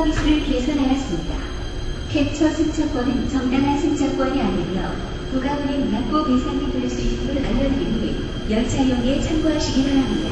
서비스를 개선하였습니다. 캡처 승차권은 정당한 승차권이 아니며 부가운임 납부 대상이 될 수 있음을 알려드리니 열차용에 참고하시기 바랍니다.